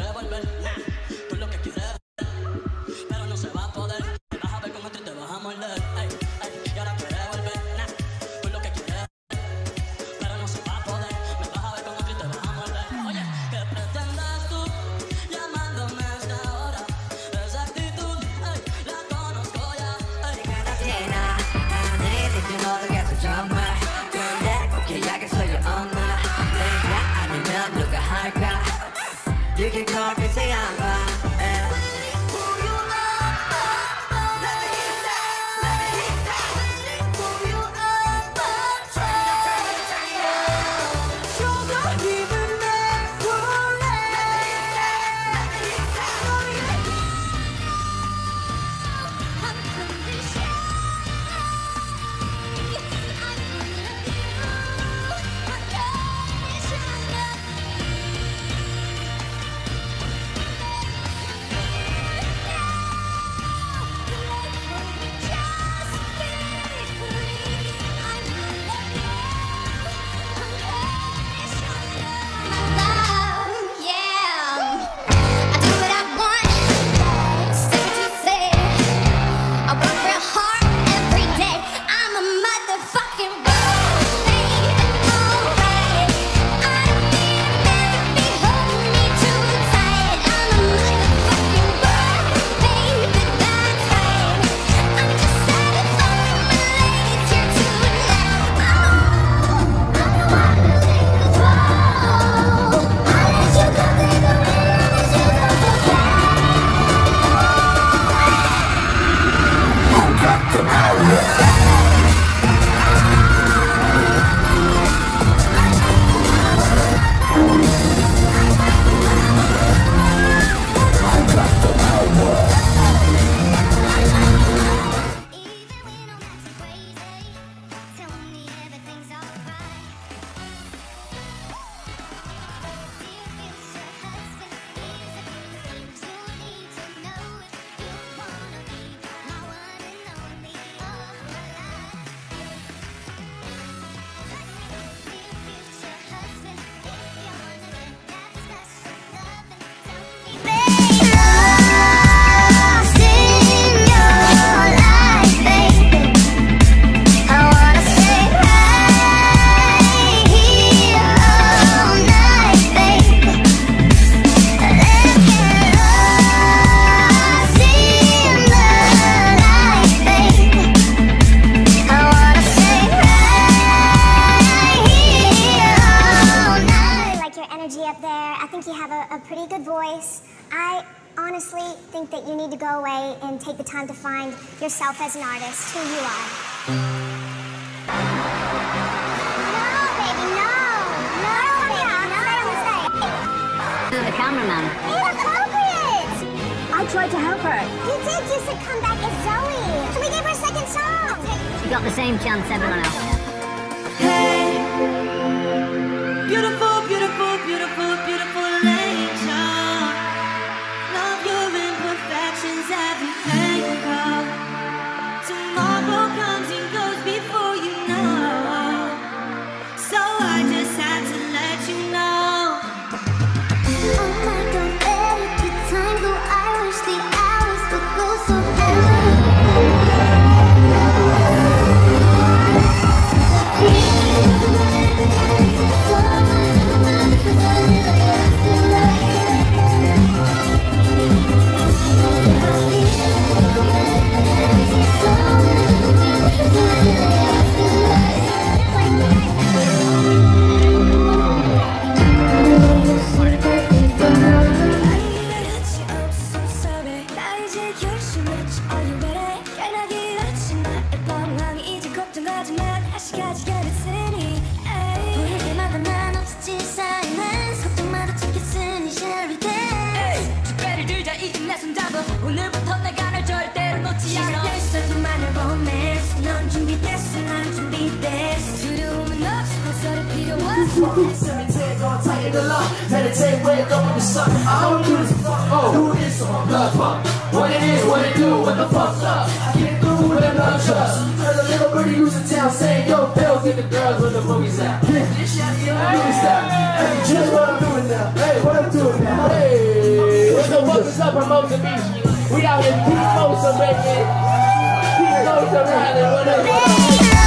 Urban man You can call me say pretty good voice. I honestly think that you need to go away and take the time to find yourself as an artist, who you are. No, baby, no. No, baby, no. Stay on the stage. The cameraman. Inappropriate. I tried to help her. You did. You said come back as Zoe. Can we give her a second song? She got the same chance everyone else. 오늘부터 내가 널 절대로 놓지 않아 시작됐어 두만의 romance 넌 준비됐어 난 준비됐어 두려움은 없어 헛소리 필요 없어 Meditate, wake up in the sun. I don't do this for fun. Oh, do this for my blood pump. What it is, what it do, what the fuck's up? I came through with another trust. Heard a little birdie who's in town saying, Yo, Bill, get the girls where the movies at. This shit, you know, do style. Hey, just what I'm doing now. Hey, what I'm doing now. Hey. We out in Pete Mosa, baby. Pete Mosa riding, whatever.